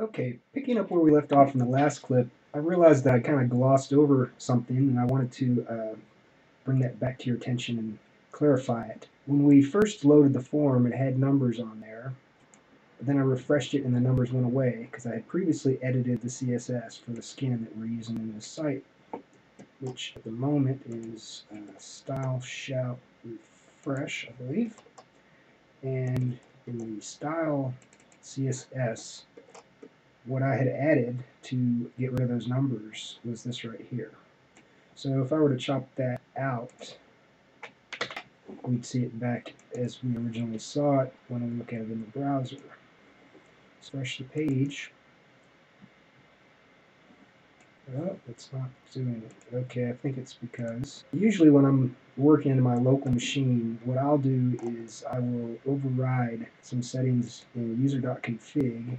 Okay, picking up where we left off in the last clip, I realized that I kind of glossed over something and I wanted to uh, bring that back to your attention and clarify it. When we first loaded the form, it had numbers on there. But Then I refreshed it and the numbers went away because I had previously edited the CSS for the skin that we're using in this site, which at the moment is uh, style shout refresh, I believe. And in the style CSS, what I had added to get rid of those numbers was this right here. So if I were to chop that out, we'd see it back as we originally saw it when we look at it in the browser. Refresh the page. Oh, it's not doing it. Okay, I think it's because usually when I'm working in my local machine, what I'll do is I will override some settings in user.config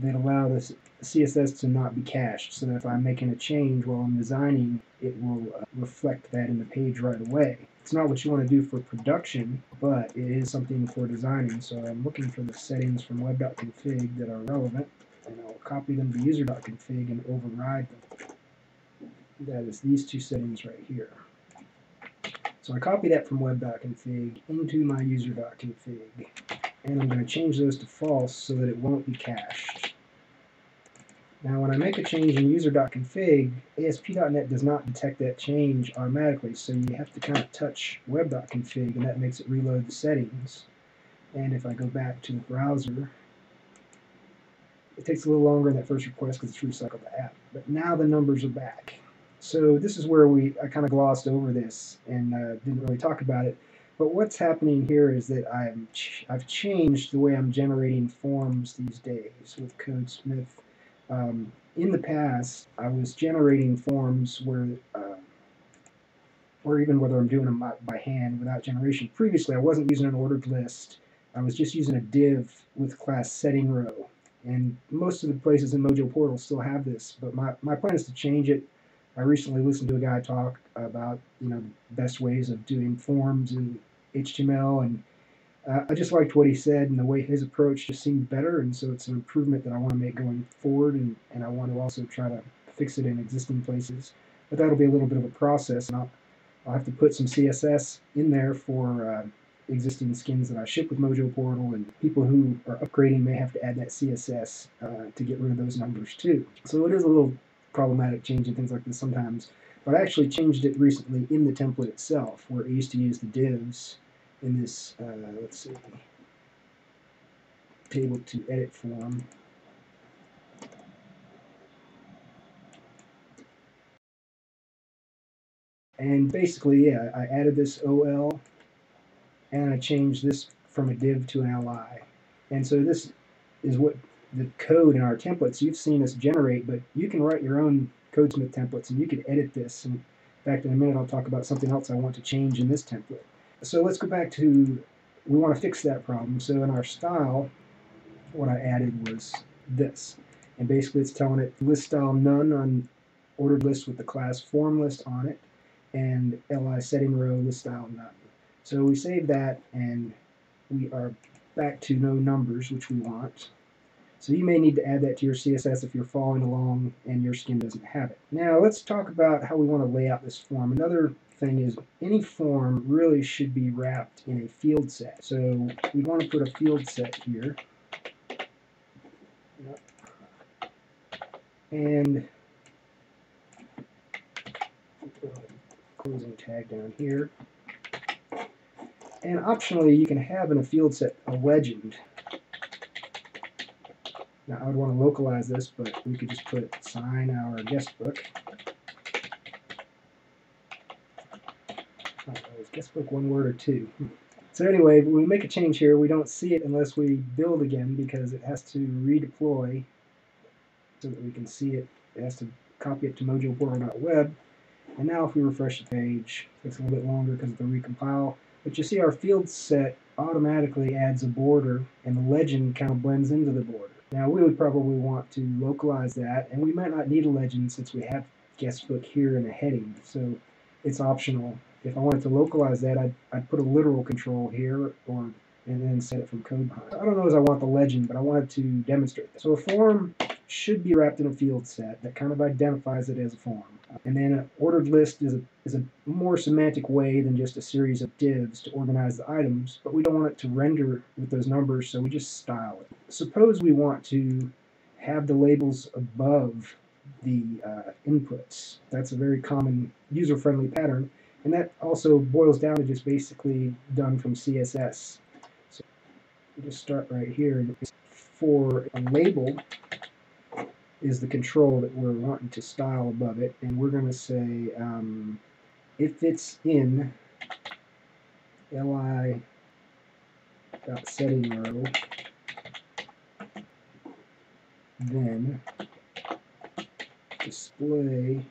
that allow the CSS to not be cached so that if I'm making a change while I'm designing, it will uh, reflect that in the page right away. It's not what you want to do for production, but it is something for designing, so I'm looking for the settings from web.config that are relevant, and I'll copy them to user.config and override them. That is these two settings right here. So I copy that from web.config into my user.config, and I'm going to change those to false so that it won't be cached. Now when I make a change in user.config, ASP.NET does not detect that change automatically, so you have to kind of touch web.config and that makes it reload the settings. And if I go back to the browser, it takes a little longer in that first request because it's recycled the app. But now the numbers are back. So this is where we I kind of glossed over this and uh, didn't really talk about it. But what's happening here is that I'm ch I've changed the way I'm generating forms these days with CodeSmith um, in the past, I was generating forms where, uh, or even whether I'm doing them by hand without generation. Previously, I wasn't using an ordered list. I was just using a div with class setting row. And most of the places in mojoPortal still have this, but my, my plan is to change it. I recently listened to a guy talk about, you know, best ways of doing forms in HTML and uh, I just liked what he said and the way his approach just seemed better, and so it's an improvement that I want to make going forward, and, and I want to also try to fix it in existing places. But that'll be a little bit of a process, and I'll, I'll have to put some CSS in there for uh, existing skins that I ship with mojoPortal, and people who are upgrading may have to add that CSS uh, to get rid of those numbers too. So it is a little problematic changing things like this sometimes. But I actually changed it recently in the template itself, where I used to use the divs in this, uh, let's see, table to edit form. And basically, yeah, I added this OL and I changed this from a div to an LI. And so this is what the code in our templates you've seen us generate, but you can write your own CodeSmith templates and you can edit this. And in fact, in a minute, I'll talk about something else I want to change in this template. So let's go back to, we want to fix that problem. So in our style, what I added was this. And basically it's telling it list style none on ordered list with the class form list on it and li setting row list style none. So we save that and we are back to no numbers, which we want. So you may need to add that to your CSS if you're following along and your skin doesn't have it. Now let's talk about how we want to lay out this form. Another thing is any form really should be wrapped in a field set. So we want to put a field set here. And closing tag down here. And optionally, you can have in a field set a legend. Now, I would want to localize this, but we could just put sign our guest book. Guessbook one word or two. So anyway, when we make a change here, we don't see it unless we build again because it has to redeploy so that we can see it. It has to copy it to mojoportal.web. And now if we refresh the page, it's a little bit longer because of the recompile. But you see our field set automatically adds a border and the legend kind of blends into the border. Now we would probably want to localize that and we might not need a legend since we have guestbook here in a heading. So it's optional if I wanted to localize that, I'd, I'd put a literal control here or and then set it from code behind. I don't know as I want the legend, but I wanted to demonstrate this. So a form should be wrapped in a field set that kind of identifies it as a form. And then an ordered list is a, is a more semantic way than just a series of divs to organize the items, but we don't want it to render with those numbers, so we just style it. Suppose we want to have the labels above the uh, inputs. That's a very common user-friendly pattern, and that also boils down to just basically done from CSS. So we just start right here. For a label, is the control that we're wanting to style above it, and we're going to say um, if it's in li dot setting row, then display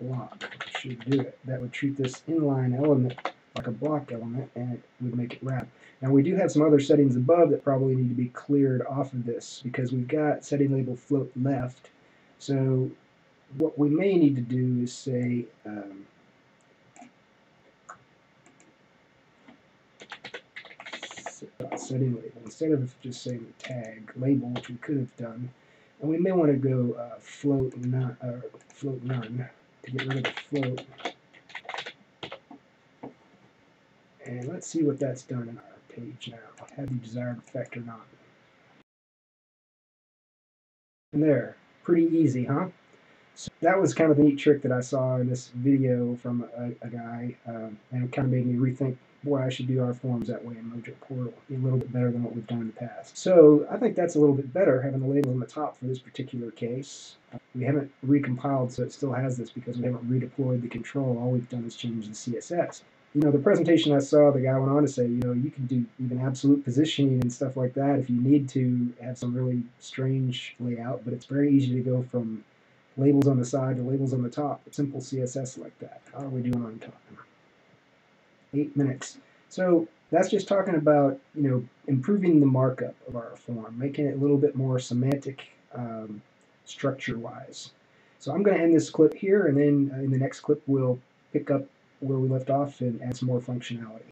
block should do it. That would treat this inline element like a block element, and it would make it wrap. Now we do have some other settings above that probably need to be cleared off of this because we've got setting label float left. So what we may need to do is say um, setting label instead of just saying tag label, which we could have done. And we may want to go uh, float none, uh, float none to get rid of the float. And let's see what that's done in our page now. Have the desired effect or not. And there, pretty easy, huh? So that was kind of a neat trick that I saw in this video from a, a guy, um, and it kind of made me rethink, boy, I should do our forms that way in mojoPortal. A little bit better than what we've done in the past. So I think that's a little bit better, having the label on the top for this particular case. We haven't recompiled, so it still has this because we haven't redeployed the control. All we've done is change the CSS you know, the presentation I saw, the guy went on to say, you know, you can do even absolute positioning and stuff like that if you need to have some really strange layout, but it's very easy to go from labels on the side to labels on the top, simple CSS like that. How are we doing on time? Eight minutes. So that's just talking about, you know, improving the markup of our form, making it a little bit more semantic um, structure-wise. So I'm going to end this clip here, and then uh, in the next clip we'll pick up where we left off and add some more functionality.